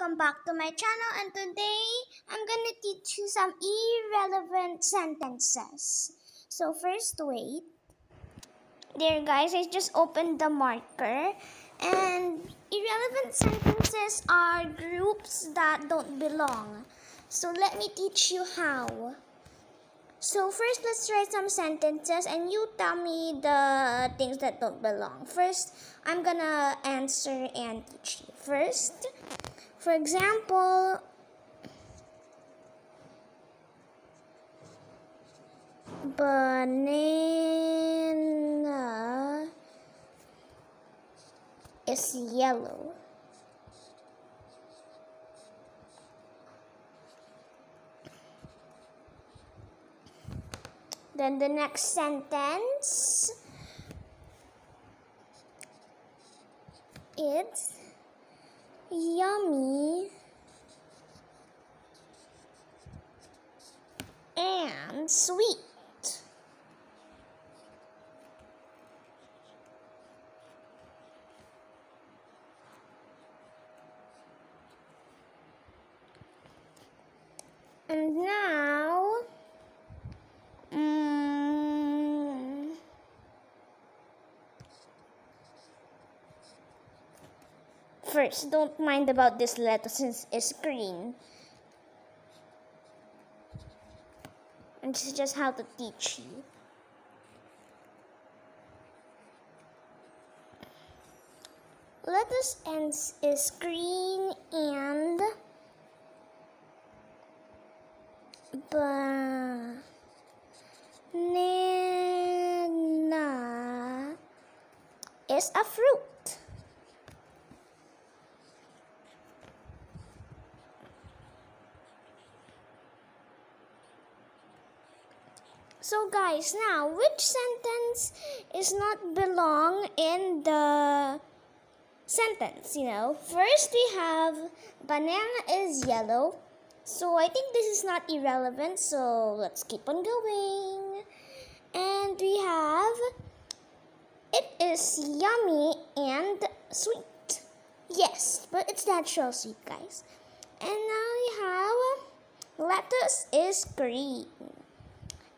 welcome back to my channel and today I'm gonna teach you some irrelevant sentences. So first wait. There guys, I just opened the marker and irrelevant sentences are groups that don't belong. So let me teach you how. So first let's write some sentences and you tell me the things that don't belong. First, I'm gonna answer and teach you. First, for example, banana is yellow. Then the next sentence it's yummy and sweet. And now, first, don't mind about this letter since it's green. And this is just how to teach you. Lettuce ends is green and banana is a fruit. So guys, now which sentence is not belong in the sentence, you know? First we have banana is yellow. So I think this is not irrelevant, so let's keep on going. And we have it is yummy and sweet. Yes, but it's natural sweet, guys. And now we have lettuce is green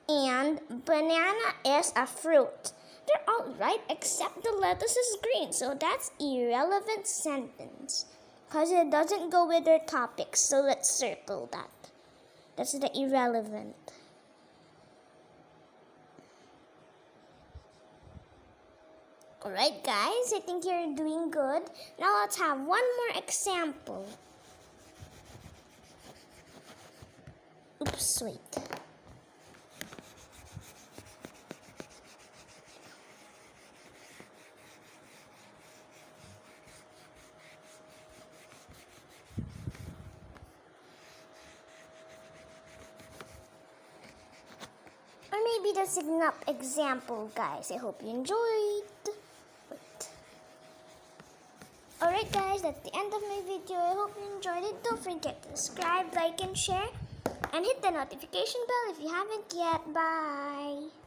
and banana is a fruit. They're all right except the lettuce is green, so that's irrelevant sentence because it doesn't go with their topic. So let's circle that. That's the irrelevant. Alright guys, I think you're doing good. Now let's have one more example. Oops, wait. The sign up example, guys. I hope you enjoyed. Alright guys, that's the end of my video. I hope you enjoyed it. Don't forget to subscribe, like, and share. And hit the notification bell if you haven't yet. Bye.